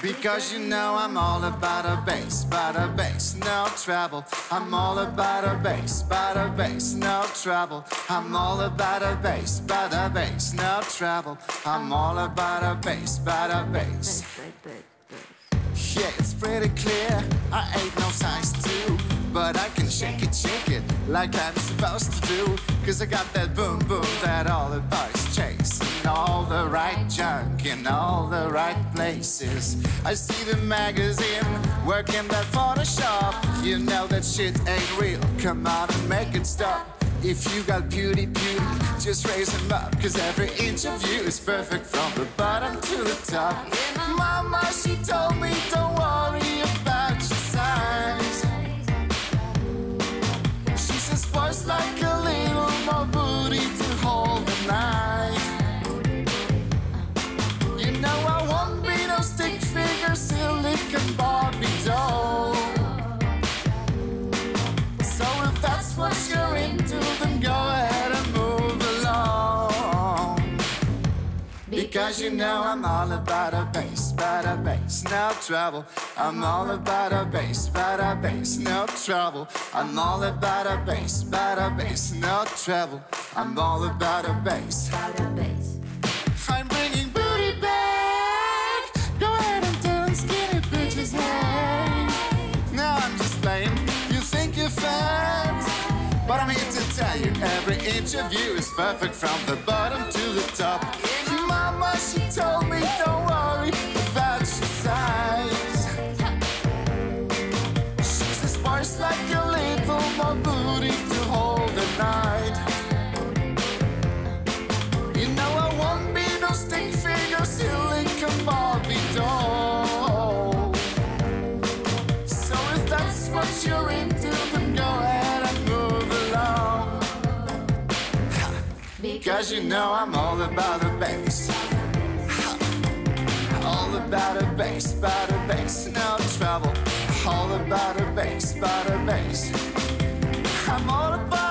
Because you know I'm all about a bass, about a bass, no trouble. I'm all about a bass, about a bass, no trouble. I'm all about a bass, about a bass, no trouble. I'm all about a bass, about a bass. Yeah, it's pretty clear. I ain't no size two, but I can shake it, shake it like I'm supposed to do. Cause I got that boom boom that all the boys chase. And all the right junk in all the right places. I see the magazine working that Photoshop. You know that shit ain't real. Come on and make it stop. If you got beauty, beauty, just raise them up. Cause every inch of you is perfect from the bottom to the top. Mama, she told me, don't worry about your size. She says, boys like a what you're into, then go ahead and move along. Because you know I'm all about a bass, about a bass, no trouble. I'm all about a bass, about a bass, no trouble. I'm all about a bass, about a bass, no trouble. I'm all about a bass. I'm but I'm here to tell you every inch of you is perfect from the bottom to the top. Because you know I'm all about the bass. All about a bass, about a bass, no trouble. All about a bass, about a bass. I'm all about